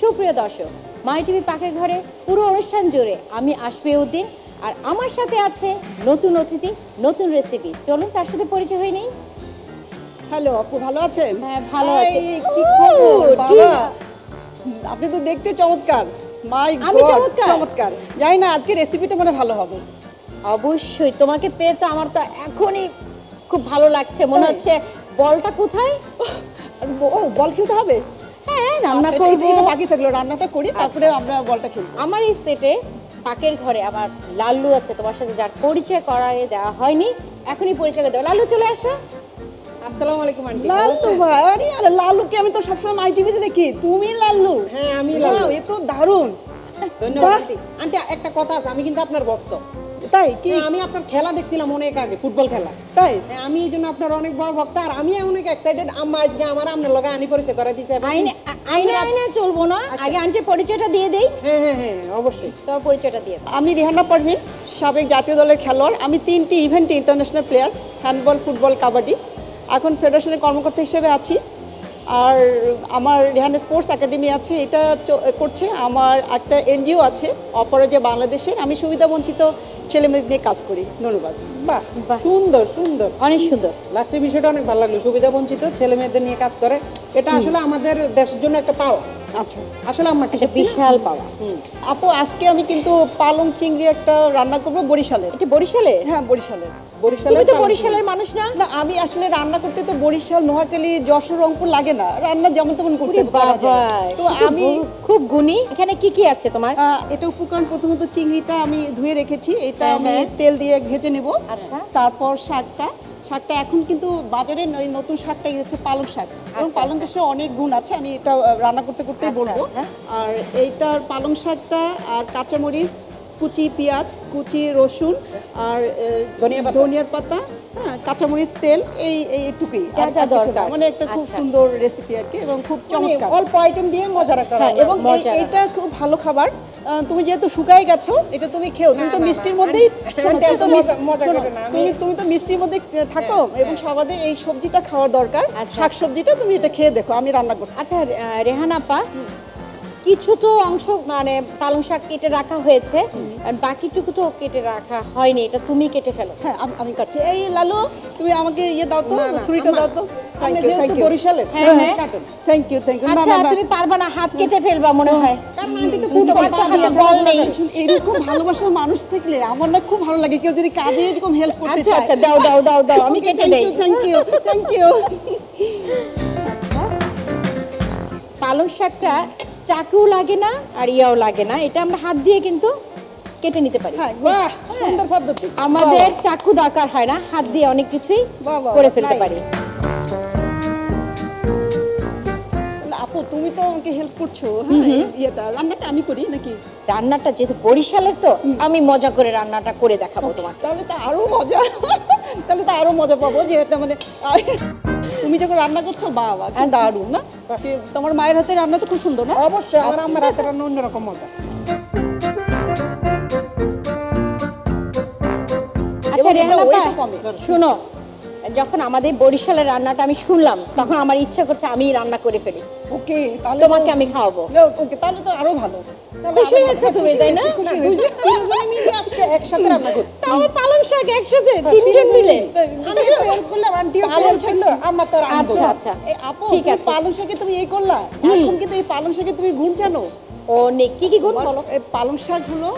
সুপ্রিয় দর্শক মাই টিভি পাখের ঘরে পুরো অনুষ্ঠান জুড়ে আমি আসবে উদ্দিন আর আমার সাথে আছে নতুন অতিথি নতুন রেসিপি চলুন তার সাথে পরিচয় হয়ে নেই। হ্যালো আপু ভালো আছেন? হ্যাঁ, ভালো আছি। কি খবর? আপনি তো দেখতে চমৎকার। মাই আমি চমৎকার? জানি না আজকে রেসিপিটা মনে ভালো হবে। অবশ্যই তোমাকে পেয়ে তো আমার তো এখনই খুব ভালো লাগছে। মনে হচ্ছে বলটা কোথায়? বল খেলতে হবে? হ্যাঁ রান্না আচ্ছা, করব। বাকি থাকল রান্নাটা করি তারপরে আচ্ছা, আমরা বলটা খেলব। আমার এই সেটে পাকের ঘরে আমার লাল্লু আছে তোমার সাথে যার পরিচয় করায় দেওয়া হয়নি এখনই পরিচয় দেওয়া লাল্লু চলে আসো। আসসালামু আলাইকুম আন্টি। লাল্লু ভাই আরে আরে লাল্লুকে আমি তো সবসময় মাই টিভিতে দেখি। তুমি লাল্লু? হ্যাঁ আমি Wow, লালু এ তো দারুণ। ধন্যবাদ আন্টি। আন্টি একটা কথা আছে আমি কিন্তু আপনার ভক্ত। তাই কি? হ্যাঁ, আমি আপনার খেলা দেখছিলাম অনেক আগে ফুটবল খেলা। তাই? হ্যাঁ, আমি এই জন্য আপনার অনেক বড় ভক্ত আর আমি অনেক এক্সাইটেড আম্মা আজকে আমার আপনার লগে আনি পরিচয় করে দিতে আইনে আইনে আইনে চলবো না। আগে আন্টির পরিচয়টা দিয়ে দেই। হ্যাঁ হ্যাঁ হ্যাঁ অবশ্যই। তোর পরিচয়টা দিয়ে। আমি রিহানা পারভিন সাবেক জাতীয় দলের খেলোয়াড়। আমি তিনটি event international player handball football kabaddi. এখন ফেডারেশনের কর্মকর্তা হিসেবে আছি। আর আমার এখানে স্পোর্টস একাডেমি আছে এটা করছে। আমার একটা এনজিও আছে অপরাজয় বাংলাদেশের। আমি সুবিধাবঞ্চিত ছেলেমেয়েদের নিয়ে কাজ করি। ধন্যবাদ। বাহ। সুন্দর সুন্দর। অনেক সুন্দর। লাস্টের বিষয়টা অনেক ভালো লাগল। সুবিধাবঞ্চিত ছেলেমেয়েদের ছেলে মেয়েদের নিয়ে কাজ করে। এটা আসলে আমাদের দেশের জন্য একটা পাওয়া আচ্ছা আসলে বিশাল পাওয়া। আপু আজকে আমি কিন্তু পালং চিংড়ি একটা রান্না করব এটা বরিশালে? হ্যাঁ বরিশালের। তুমি তো বরিশালের মানুষ না? না আমি আসলে রান্না করতে তো বরিশাল নোয়াখালী যশোর রংপুর লাগে না। রান্না যেমন তেমন করতে বাবা তো আমি খুব গুণী। এখানে কি কি আছে তোমার? এটা উপকরণ প্রথমত চিংড়িটা আমি ধুয়ে রেখেছি। এটা হ্যাঁ, আমি হ্যাঁ। তেল দিয়ে ভেজে নেব। আচ্ছা। তারপর শাকটা শাকটা এখন কিন্তু বাজারে ওই নতুন শাকটা হচ্ছে পালং শাক। এবং আচ্ছা, পালং শাকে অনেক গুণ আছে আমি এটা রান্না করতে করতেই আচ্ছা, বলব। আচ্ছা। আর এইটার পালং শাকটা আর কাঁচামরিচ কুচি পেঁয়াজ কুচি রসুন আর। ধনিয়ার পাতা হ্যাঁ কাঁচামরিচ তেল এই এই এটুকুই যা আর যা আর কিছু না। দরকার। মানে একটা খুব আচ্ছা। সুন্দর রেসিপি আর কি এবং খুব মানে চমৎকার অল্প আইটেম দিয়ে মজার একটা হ্যাঁ এবং এটা খুব ভালো খাবার তুমি যেহেতু শুকাই গেছো এটা তুমি খেও তুমি তো মিষ্টির মধ্যেই তুমি মজা- মজা তুমি তো মিষ্টির মধ্যে থাকো হ্যাঁ, এবং স্বাভাবিক এই সবজিটা খাওয়ার দরকার আচ্ছা। শাক সবজিটা তুমি এটা খেয়ে দেখো আমি রান্না করছি আচ্ছা রেহান আপা কিছু তো অংশ মানে পালং শাক কেটে রাখা হয়েছে আর বাকিটুকু তো কেটে রাখা হয়নি এটা তুমি কেটে ফেলো। হ্যাঁ আমি কাটছি। এই লালু তুমি আমাকে ইয়ে দাও তো ছুরিটা দাও তো। থ্যাংক ইউ থ্যাংক ইউ বরিশালের হ্যাঁ, হ্যাঁ। কাটুন। থ্যাংক ইউ থ্যাংক ইউ না আচ্ছা না না। তুমি পারবা না হাত কেটে ফেলবা মনে হয়। কারণ আন্টি তো তোমার ফুটবল তো হাতে বল নেই। আসলে এরকম ভালোবাসার মানুষ থাকলে আমার না খুব ভালো লাগে। কেউ যদি কাজে এরকম হেল্প করতে আচ্ছা চায়। আচ্ছা দাও দাও দাও দাও আমি কেটে দেই। থ্যাংক ইউ থ্যাংক ইউ পালং শাকটা চাকুও লাগে না আর ইয়াও লাগে না। এটা আমরা হাত দিয়ে কিন্তু কেটে নিতে পারি। হ্যাঁ সুন্দর পদ্ধতি। আমাদের চাকু দরকার হয় না হাত দিয়ে অনেক কিছুই করে ফেলতে পারি। আপু তুমি তো আমাকে হেল্প করছ হ্যাঁ ইয়েটা। রান্নাটা আমি করি নাকি? রান্নাটা যেহেতু বরিশালের তো আমি মজা করে রান্নাটা করে দেখাবো তোমার তাহলে তো আরও মজা। তাহলে তো আরও মজা পাবো যে এটা মানে তুমি যখন রান্না করছ বাবা কি দারুণ না? তোমার মায়ের হাতে রান্না তো খুব সুন্দর না? অবশ্যই আমার আমার হাতে রান্না অন্যরকম মজা। আচ্ছা রেহানা। শুনো যখন আমাদের বরিশালের রান্নাটা আমি শুনলাম তখন আমার ইচ্ছা করছে আমি রান্না করে ফেলি। ওকে তাহলে তোমাকে আমি খাওয়াবো। ওকে তাহলে তো আরও ভালো। খুশি তুমি, তাই না? মিলে আজকে একসাথে রান্না করি। তাও পালং শাক একসাথে? তিনজন মিলে? আমি হেল্প করলাম আন্টিও পালং হেল্প আমার তো রান্না আচ্ছা আচ্ছা। আপু ঠিক আছে। পালং শাকে তুমি এই করলা? এখন কিন্তু এই পালং শাকে তুমি গুণ জানো? ও নে কি কি গুণ বলো? পালং শাক হলো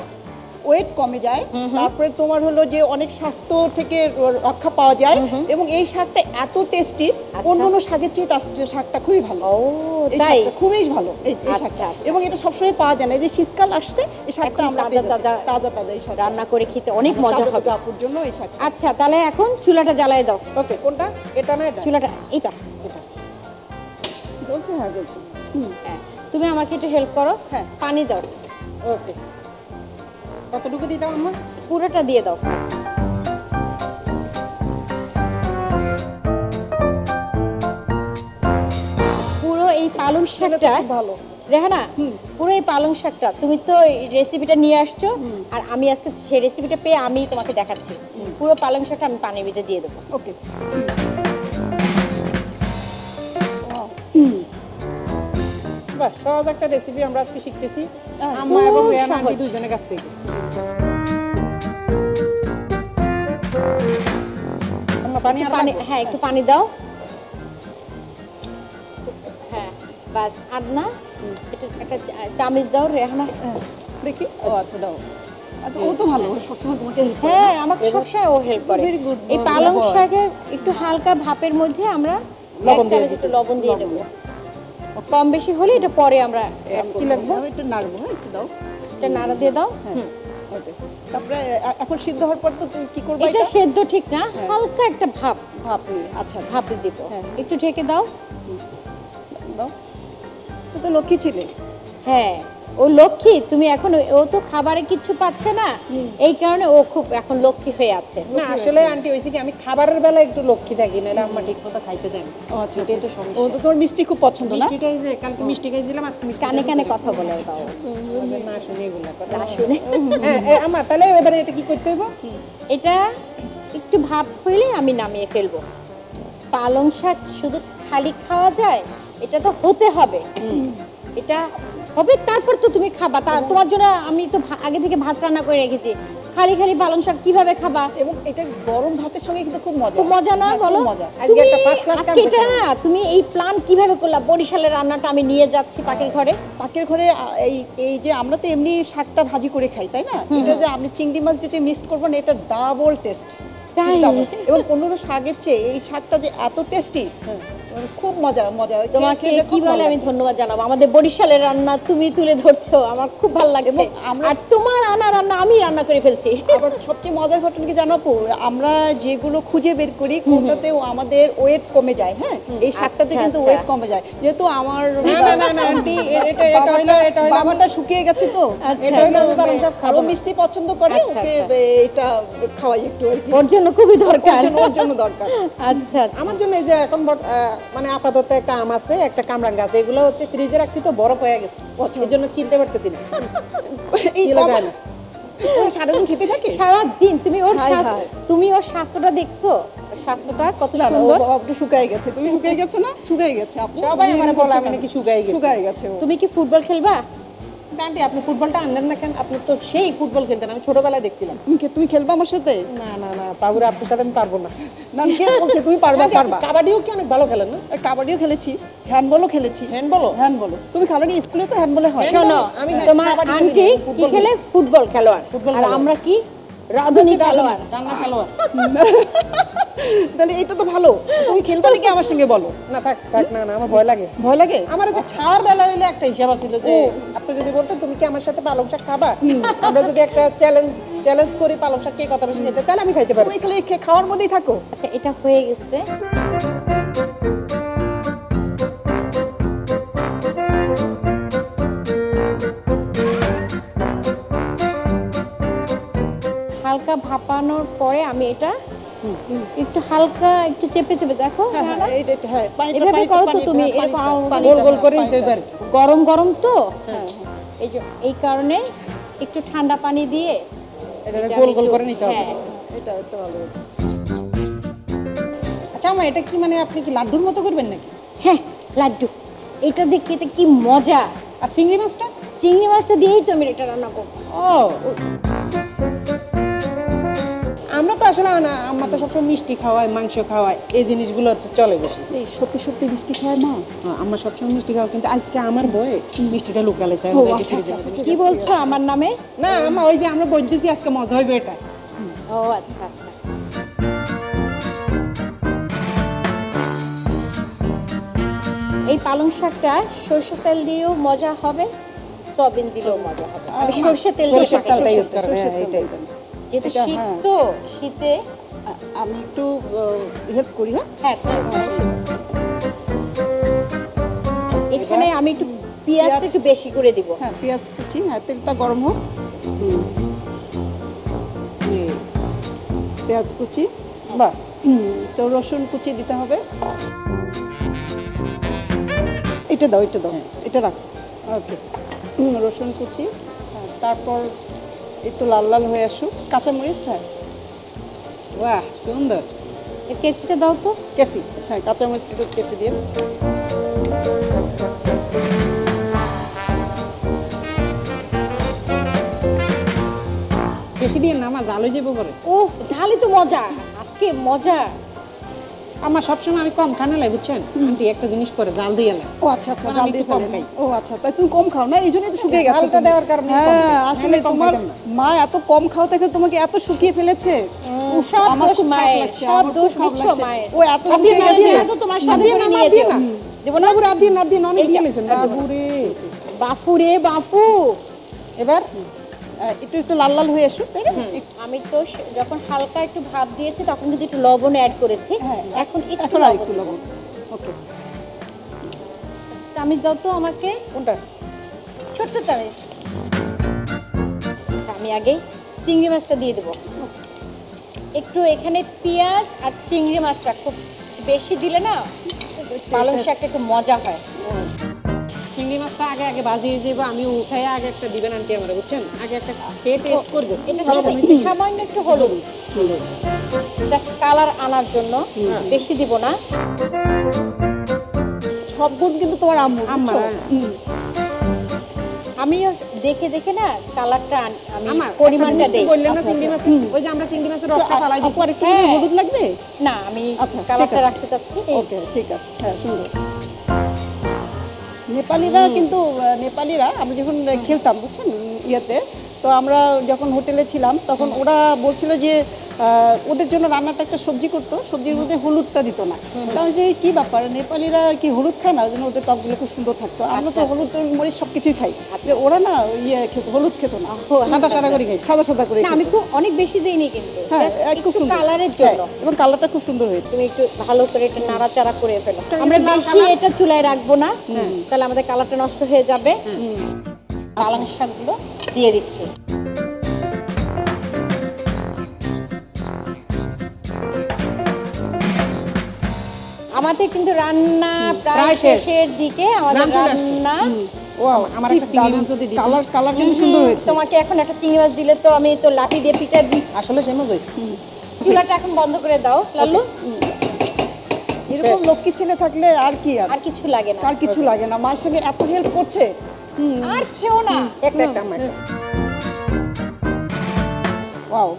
ওয়েট কমে যায়। তারপরে তোমার হলো যে অনেক স্বাস্থ্য থেকে রক্ষা পাওয়া যায় এবং এই শাকটা এত টেস্টি অন্য অন্য শাকের চেয়ে শাকটা খুবই ভালো। ও তাই? খুবই ভালো এই আচ্ছা, শাকটা। আচ্ছা। এবং এটা সবসময় পাওয়া যায় না এই যে শীতকাল আসছে এই শাকটা আমরা তাজা তাজা- তাজা এই শাক রান্না করে খেতে অনেক মজা হবে। আপুর জন্য এই শাক আচ্ছা তাহলে এখন চুলাটা জ্বালায় দাও। ওকে কোনটা? এটা না এটা? চুলাটা এটা। এটা জ্বলছে হ্যাঁ জ্বলছে হুম হ্যাঁ। তুমি আমাকে একটু হেল্প করো। হ্যাঁ। পানি দাও। ওকে। কতটুকু দিতাম আমার পুরোটা দিয়ে দাও। পুরো এই পালং শাকটা ভালো। রেহানা পুরো এই পালং শাকটা তুমি তো এই রেসিপিটা নিয়ে আসছো আর আমি আজকে সেই রেসিপিটা পেয়ে আমি তোমাকে দেখাচ্ছি। পুরো পালং শাকটা আমি পানির ভিতরে দিয়ে দেবো। ওকে বাহ সহজ একটা রেসিপি আমরা আজকে শিখতেছি। আম্মা এবং রেহানা আন্টি দুজনের কাছ থেকে। পানি আর পানি হ্যাঁ একটু পানি দাও। হ্যাঁ বাস আর না একটু চামচ দাও রেহানা। দেখি? ও আচ্ছা। দাও। আচ্ছা ও তো ভালো সবসময় তোমাকে হ্যাঁ আমাকে সবসময় ও হেল্প করে। এই পালং শাকের একটু হালকা ভাপের মধ্যে আমরা। লবণ দিয়ে দেবো। কম বেশি হলে এটা পরে আমরা কি করব। লাগবে? একটু নাড়বো হ্যাঁ একটু দাও। এটা নাড়া দিয়ে দাও হ্যাঁ হুম। তারপরে এখন সিদ্ধ হওয়ার পর তো কি করব এটা সেদ্ধ ঠিক না হালকা একটা ভাপ। ভাপ আচ্ছা আচ্ছা। ভাপ দিব। হ্যাঁ। একটু ঢেকে দাও। দাও। তো তো লক্ষ্মী ছিলে হ্যাঁ। ও লক্ষ্মী তুমি এখন ও- তো খাবারে কিছু পাচ্ছে না। এই কারণে ও খুব এখন লক্ষ্মী হয়ে আছে। না আসলে আন্টি হয়েছে কি আমি খাবারের বেলায় একটু লক্ষ্মী থাকি নাহলে আম্মা ঠিক মতো খাইতে দেন ও আচ্ছা এটা একটু ও তো তোমার মিষ্টি খুব পছন্দ না? মিষ্টিটাই যে কালকে মিষ্টি খাইছিলাম আজকে মিষ্টি কানে কানে কথা বলে দাও। না শুনে এগুলা কথা। না শুনে। হ্যাঁ এ, আম্মা তাহলে এবারে এটা কি করতে হইব? এটা একটু ভাব হইলে আমি নামিয়ে ফেলব। পালং শাক শুধু খালি খাওয়া যায় এটা তো হতে হবে। এটা হবে তারপর তো তুমি খাবা। তা তোমার জন্য আমি তো আগে থেকে ভাত রান্না করে রেখেছি। খালি খালি পালং শাক কীভাবে খাবা? এবং এটা গরম ভাতের সঙ্গে কিন্তু খুব মজা। খুব মজা না হ্যাঁ, বলো? মজা। তুমি এটা না তুমি এই প্ল্যান কীভাবে করলা? বরিশালের রান্নাটা আমি নিয়ে যাচ্ছি পাকের ঘরে। পাকের ঘরে এই এই যে আমরা তো এমনি শাকটা ভাজি করে খাই তাই না? এটা যে আমি চিংড়ি মাছ দিয়ে যে মিক্সড করব না এটা ডাবল টেস্ট তাই? এবং অন্যান্য শাকের চেয়ে এই শাকটা যে এত টেস্টি খুব মজা মজা। তোমাকে কি বলে আমি ধন্যবাদ জানাব? আমাদের বরিশালের রান্না তুমি তুলে ধরছো আমার খুব ভালো লাগছে। আর তোমার আনা রান্না আমি রান্না করে ফেলছি। আবার সবচেয়ে মজার ঘটনা কি জানো আপু? আমরা যেগুলো খুঁজে বের করি কোনটাতেও আমাদের ওয়েট কমে যায় হ্যাঁ? এই শাকটাতে আচ্ছা, কিন্তু আচ্ছা। ওয়েট কমে যায়। যেহেতু আমার না না না না আন্টি এটা এটা হইল এটা হইল আমার- বাবাটা শুকিয়ে গেছে তো। আচ্ছা, এটা হইল আমি শাক খাব। মিষ্টি পছন্দ করে আচ্ছা, ওকে আচ্ছা। এটা খাওয়াই একটু ওর জন্য খুবই দরকার। ওর জন্য দরকার। আচ্ছা আমার জন্য এই যে এখন মানে আপাতত একটা আম আছে একটা কামরাং গাছ এগুলো হচ্ছে ফ্রিজে রাখছি তো বরফ হয়ে গেছে। এই জন্য চিনতে পারতেছি না। এই লাগায় না। সারাদিন খেতে থাকে? সারাদিন? তুমি ওর। তুমি ওর স্বাস্থ্যটা দেখছ? স্বাস্থ্যটা কত সুন্দর? একটু গেছে। তুমি শুকিয়ে গেছো না? শুকায় গেছে। সবাই তুমি আমার এরকম বলে আমি নাকি শুকাই গেছি। শুকায় গেছে তুমি কি ফুটবল খেলবা? আন্টি আপনি ফুটবলটা আনলেন না কেন? আপনি তো সেই ফুটবল খেলতেন আমি ছোটবেলায় দেখছিলাম। তুমি কে- তুমি খেলবা আমার সাথে? না না না পাবুরা আপনার সাথে আমি পারব না। না কে বলছে তুমি পারবা পারবা। কাবাডিও কি অনেক ভালো খেলেন না? কাবাডিও খেলেছি হ্যান্ডবলও খেলেছি। হ্যান্ডবলও? হ্যান্ডবলও। তুমি খেলোনি স্কুলে তো হ্যান্ডবলে হয়? শোনো আমি তোমার আন্টি কি খেলে? ফুটবল খেলোয়াড়। আর আমরা কি? রাধুনি খেলোয়াড় রান্না খেলোয়াড় তাহলে এটা তো ভালো। তুমি খেলবা নাকি আমার সঙ্গে বলো? না থাক থাক না না আমার ভয় লাগে। ভয় লাগে? আমার হচ্ছে খাওয়ার বেলা হইলে একটা হিসাব ছিল যে আপনি যদি বলতেন তুমি কি আমার সাথে পালং শাক খাবা? আমরা যদি একটা চ্যালেঞ্জ চ্যালেঞ্জ করি পালং শাক কে কত বেশি খেতে তাহলে আমি খাইতে পারি তুমি খাওয়ার মধ্যেই থাকো। আচ্ছা এটা হয়ে গেছে। আমি এটা একটু হালকা একটু চেপে চেপে দেখো হ্যাঁ হ্যাঁ, হ্যাঁ এভাবে করো তো তুমি, গরম গরম তো? এই যে এই কারণে একটু ঠান্ডা পানি দিয়ে গোল গোল করে নিতে হবে। এটা এটা ভালো আচ্ছা আমার এটা কি মানে আপনি কি লাড্ডুর মতো করবেন নাকি? হ্যাঁ লাড্ডু। এটা দেখতে এটা কি মজা। আর চিংড়ি মাছটা? চিংড়ি মাছটা দিয়েই তো আমি এটা রান্না করব। ও। আমরা তো আসলে না আমরা তো সবসময় মিষ্টি খাওয়াই মাংস খাওয়াই এই জিনিসগুলো চলে বেশি। এই সত্যি সত্যি মিষ্টি খায় মা? হ্যাঁ, আমরা সবসময় মিষ্টি খাওয়া কিন্তু আজকে আমার বয়ে মিষ্টিটা লুকালে চাই ও, আচ্ছা, আচ্ছা, আচ্ছা, কি বলছো আমার নামে? না আমার ওই যে আমরা বলতেছি আজকে মজা হইবে এটা। ও আচ্ছা আচ্ছা। এই পালং শাকটা সরষের তেল দিয়েও মজা হবে সয়াবিন দিলেও মজা হবে। আমি সরষের তেল দিয়ে সরষের তেলটা ইউজ হ্যাঁ এটাই। যেহেতু এটা, শীত হ্যাঁ। তো শীতে। আমি একটু হেল্প করি হ্যাঁ? হ্যাঁ এখানে আমি একটু পেঁয়াজটা একটু বেশি করে দিব। হ্যাঁ পেঁয়াজ কুচি হ্যাঁ তেলটা গরম হোক। পেঁয়াজ কুচি। বাহ। তো রসুন কুচি দিতে হবে। এটা দাও এটা দাও। এটা রাখ। ওকে। রসুন কুচি। হ্যাঁ, তারপর একটু লাল লাল হয়ে আসুক। কাঁচামরিচ হ্যাঁ। বাহ সুন্দর। কেচিটা দাও তো। কেটে হ্যাঁ কাঁচামরিচ একটু কেটে দিয়ে। বেশি দিয়ে না আমার হয়ে যাব পরে। ও ঝালই তো মজা। আজকে মজা। আমার সবসময় আমি কম খানা লাই বুঝছেন? আন্টি একটা জিনিস করে জাল দিয়ে লাই। ও আচ্ছা আচ্ছা মানে জাল দিয়ে কম খাই। ও আচ্ছা তাই তুমি কম খাও না? এই জন্যই তো শুকিয়ে গেছো তুমি। দেওয়ার কারণে হ্যাঁ আসলে তোমার মা এত কম খাও থেকে তোমাকে এত শুকিয়ে ফেলেছে। আমার খুব মায়ের, সব দোষ মায়ের। ও এত শুকিয়ে না গেছে। তোমার সাথে না, না দিয়ে না। দেবো না দিয়ে না দিয়ে অনেক দিয়ে দেবো বাপু এবার একটু একটু লাল লাল হয়ে আসুক তাই না? আমি তো যখন হালকা একটু ভাব দিয়েছি তখন কিন্তু একটু লবণ অ্যাড করেছি। হ্যাঁ, এখন একটু একটু লবণ। ওকে চামিচ দাও তো আমাকে। কোনটা? ছোট্ট চামিচ। আচ্ছা, আমি আগে চিংড়ি মাছটা দিয়ে দেবো। একটু এখানে পেঁয়াজ আর চিংড়ি মাছটা খুব বেশি দিলে না পালং শাকটা একটু মজা হয়। চিংড়ি মাছটা আগে আগে ভাজিয়ে যাব আমি উঠাই আগে একটা দিবেন আন্টি আমার বুঝছেন? আগে একটা খেয়ে টেস্ট করব। সামান্য একটু হলুদ। জাস্ট কালার আনার জন্য। বেশি দিব না। সব গুণ কিন্তু তোমার আম্মু আম্মা, বুঝছ? হ্যাঁ। আমিও দেখে দেখে না কালারটা আমি আমার পরিমাণটা দেই। বললেন না আচ্ছা, চিংড়ি মাছ ওই যে আমরা চিংড়ি মাছের রসটা ফালাই আর একটু হ্যাঁ। হলুদ লাগবে? না আমি আচ্ছা, কালারটা রাখতে চাচ্ছি। ওকে ঠিক আছে। হ্যাঁ সুন্দর। নেপালিরা কিন্তু নেপালিরা আমরা যখন খেলতাম বুঝছেন ইয়েতে তো আমরা যখন হোটেলে ছিলাম তখন ওরা বলছিল যে ওদের জন্য রান্নাটা একটা সবজি করতো সবজির মধ্যে হলুদটা দিত না। তাও যে কি ব্যাপার নেপালিরা কি হলুদ খায় না? ওই জন্য ওদের ত্বকগুলো খুব সুন্দর থাকতো। আমরা তো হলুদ মরিচ সব কিছুই খাই ওরা না ইয়ে খেত হলুদ খেত না। সাদা সাদা করে খাই সাদা সাদা করে আমি খুব অনেক বেশি দিইনি কিন্তু। হ্যাঁ সুন্দর। কালারের হ্যাঁ, জন্য এবং কালারটা খুব সুন্দর হয়েছে। তুমি একটু ভালো করে একটু নাড়াচাড়া করে ফেলো। আমরা বেশি এটা চুলায় রাখব না। তাহলে আমাদের কালারটা নষ্ট হয়ে যাবে। পালং শাকগুলো দিয়ে দিচ্ছি। আমাদের কিন্তু রান্না প্রায় শেষের দিকে আমাদের। রান্না তোমাকে এখন একটা চিংড়ি মাছ দিলে তো আমি তো লাঠি দিয়ে পিঠা দিই আসলে চুলাটা এখন বন্ধ করে দাও লাল্লু এরকম লক্ষ্মী ছেলে থাকলে আর কি আর? কিছু লাগে না। আর কিছু লাগে না। মায়ের সঙ্গে এত হেল্প করছে। আর খেও না। একটা একটা আমার একটা। ওয়াও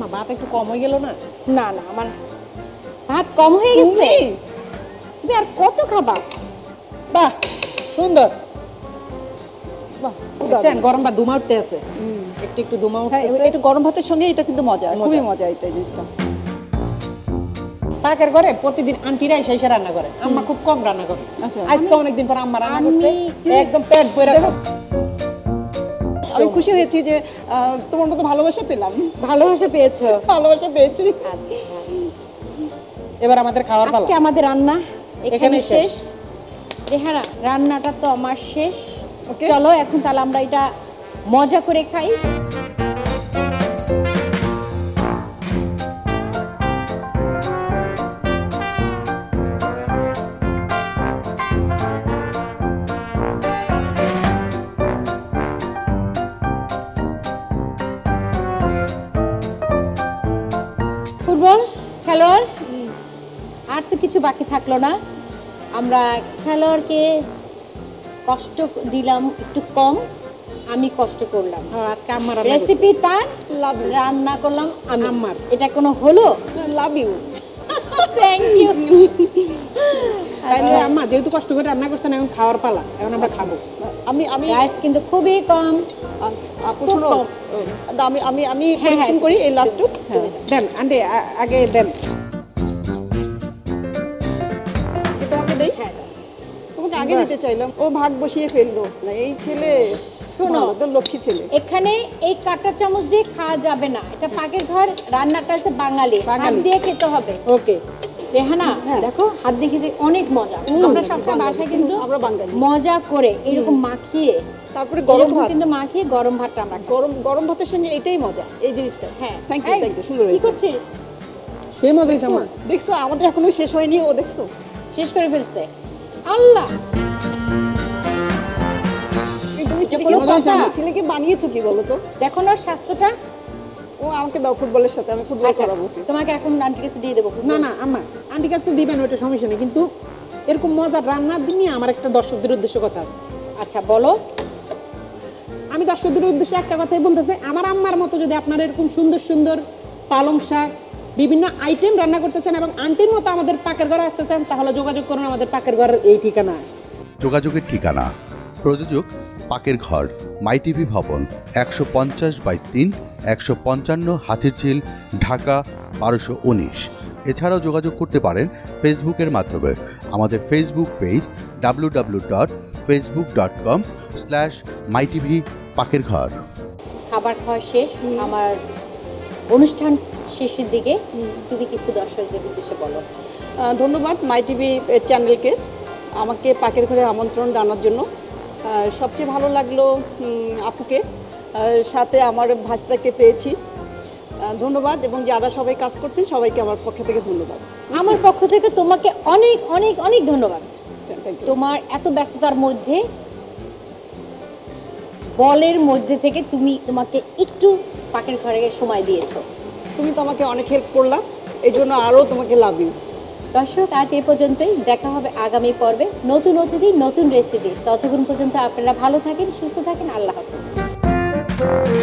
আমার ভাত একটু কম হয়ে গেল না? না না আমার ভাত কম হয়ে গেছে। তুমি আর কত খাবা? বাহ সুন্দর। গরম ভাত দুমা উঠতে আছে। একটু একটু হ্যাঁ উঠতে এটা গরম ভাতের সঙ্গে এটা কিন্তু মজা। খুবই মজা এটা জিনিসটা। পাকের ঘরে প্রতিদিন আন্টিরা এসে এসে রান্না করে। আম্মা খুব কম রান্না করে। আচ্ছা আজকে অনেকদিন পর আম্মা রান্না করছে। একদম পেট ভরে আমি খুশি হয়েছি যে তোমার মতো ভালোবাসা পেলাম। ভালোবাসা পেয়েছ। ভালোবাসা পেয়েছি। এবার আমাদের খাওয়ার পালা। আজকে আমাদের রান্না এখানে শেষ। রেহারা রান্নাটা তো আমার শেষ। ওকে চলো এখন তাহলে আমরা এটা মজা করে খাই। থাকল না। আমরা খেলোয়াড়কে কষ্ট দিলাম একটু কম আমি কষ্ট করলাম। হ্যাঁ, আজকে রেসিপি তার রান্না করলাম আমি। আমার। এটা কোনো হলো? লাভ ইউ থ্যাংক ইউ তাইলে আম্মা যেহেতু কষ্ট করে রান্না করছেন এখন খাওয়ার পালা। এখন আমরা খাব। আমি আমি রাইস কিন্তু খুবই কম। আমি আমি আমি হ্যাঁ, হ্যাঁ, পরিবেশন করি এই লাস্টু হ্যাঁ। দেন আন্টি আ- আগে দেন। তোমাকে আগে দিতে চাইলাম। ও ভাগ বসিয়ে ফেলল। না এই ছেলে শোনো। লক্ষ্মী ছেলে। এখানে এই কাঁটা চামচ দিয়ে খাওয়া যাবে না। এটা পাকের ঘর হচ্ছে বাঙালি। হাত দিয়ে খেতে হবে। ওকে। রেহানা হ্যাঁ। দেখো হাত দেখে অনেক মজা। আমরা সবসময় বাসায় কিন্তু আমরা বাঙালি। মজা করে এরকম মাখিয়ে তারপরে গরম ভাত। কিন্তু মাখিয়ে গরম ভাতটা আমরা গরম গরম ভাতের সঙ্গে এটাই মজা এই জিনিসটা। হ্যাঁ। থ্যাংক ইউ থ্যাংক ইউ সুন্দর কি করছিস? সে মজাই আমার। দেখছ আমাদের এখনও শেষ হয়নি ও দেখছ? শেষ করে ফেলছে। আল্লাহ! যে কোনো কথা? আমার ছেলেকে বানিয়েছো কি বলো তো? দেখো না স্বাস্থ্যটা। ও আমাকে দাও ফুটবলের সাথে আমি ফুটবল আচ্ছা করাবো তোমাকে এখন আন্টির কাছে দিয়ে দেবো না না আম্মা আন্টি কাছে তো দিবেন ওইটা সমস্যা নেই কিন্তু এরকম মজার রান্নার দিনই আমার একটা দর্শকদের উদ্দেশ্য কথা আছে। আচ্ছা বলো। আমি দর্শকদের উদ্দেশ্যে একটা কথাই বলতে চাই আমার আম্মার মতো যদি আপনারা এরকম সুন্দর সুন্দর পালং শাক বিভিন্ন আইটেম রান্না করতে চান এবং আন্টির মতো আমাদের পাকের ঘরে আসতে চান তাহলে যোগাযোগ করুন আমাদের পাকের ঘরের এই ঠিকানা যোগাযোগের ঠিকানা প্রযোজক পাকের ঘর মাই টিভি ভবন, একশো পঞ্চাশ বাই তিন, একশো পঞ্চান্ন হাতিরঝিল ঢাকা বারোশো উনিশ। এছাড়াও যোগাযোগ করতে পারেন ফেসবুকের মাধ্যমে। আমাদের Facebook page W W dot Facebook dot com slash my TV পাকের ঘর। খাবার খাওয়া শেষ, আমার অনুষ্ঠান শেষের দিকে তুমি কিছু দর্শকদের উদ্দেশ্যে বলো। ধন্যবাদ মাই টিভি চ্যানেলকে আমাকে পাকের ঘরে আমন্ত্রণ জানার জন্য। সবচেয়ে ভালো লাগল আপুকে। সাথে আমার ভাস্তাকে পেয়েছি। ধন্যবাদ এবং যারা সবাই কাজ করছেন সবাইকে আমার পক্ষ থেকে ধন্যবাদ। আমার পক্ষ থেকে তোমাকে অনেক অনেক অনেক ধন্যবাদ। তোমার এত ব্যস্ততার মধ্যে বলের মধ্যে থেকে তুমি তোমাকে একটু পাকের ঘরে সময় দিয়েছ। তুমি তো আমাকে অনেক হেল্প করলা এই জন্য আরও তোমাকে লাভ ইউ দর্শক, আজ এ পর্যন্তই। দেখা হবে আগামী পর্বে। নতুন অতিথি, নতুন রেসিপি ততক্ষণ পর্যন্ত আপনারা ভালো থাকেন, সুস্থ থাকেন। আল্লাহ হাফেজ।